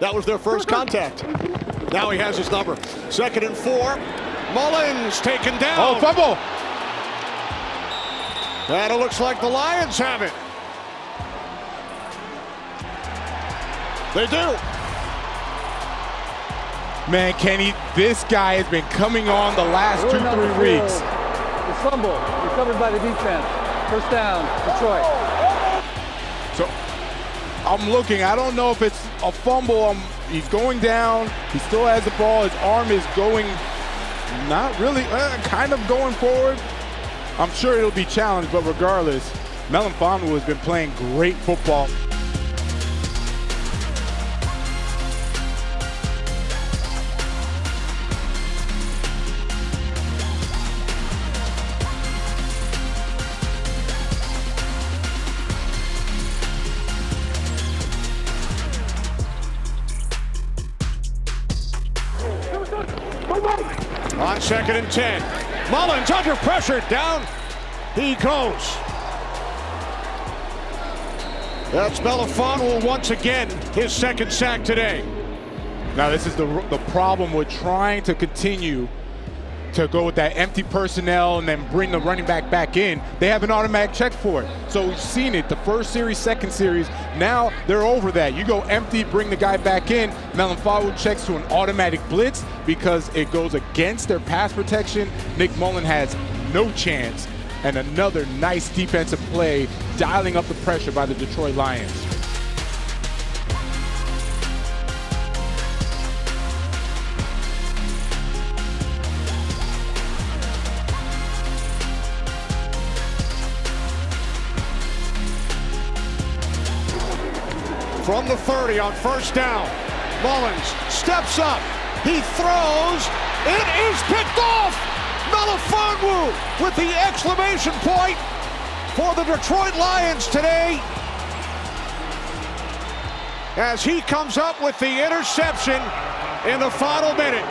That was their first contact. Now he has his number. Second and four. Mullens taken down. Oh, fumble. And it looks like the Lions have it. They do. Man, Kenny, this guy has been coming on the last two, three weeks. The fumble recovered by the defense. First down, Detroit. So I'm looking. I don't know if it's a fumble. Um, he's going down. He still has the ball. His arm is going, not really, uh, kind of going forward. I'm sure it'll be challenged, but regardless, Melifonwu has been playing great football. On second and 10. Mullens under pressure. Down he goes. That's Melifonwu once again, his second sack today. Now, this is the, the problem with trying to continue to go with that empty personnel and then bring the running back back in. They have an automatic check for it. So we've seen it the first series, second series. Now they're over that. You go empty, bring the guy back in. Melifonwu checks to an automatic blitz because it goes against their pass protection. Nick Mullen has no chance. And another nice defensive play, dialing up the pressure by the Detroit Lions. From the 30 on first down. Mullens steps up. He throws. It is picked off. Melifonwu with the exclamation point for the Detroit Lions today. As he comes up with the interception in the final minute.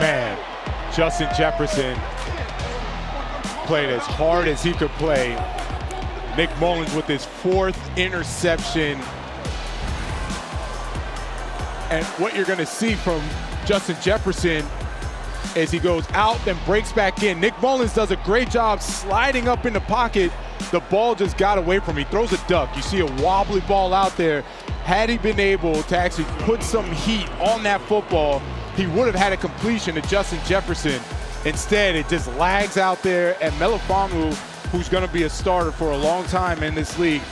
Man, Justin Jefferson played as hard as he could play. Nick Mullens with his fourth interception. And what you're going to see from Justin Jefferson is he goes out, then breaks back in. Nick Mullens does a great job sliding up in the pocket. The ball just got away from him. He throws a duck. You see a wobbly ball out there. Had he been able to actually put some heat on that football, he would have had a completion to Justin Jefferson. Instead, it just lags out there, and Melifonwu, who's going to be a starter for a long time in this league,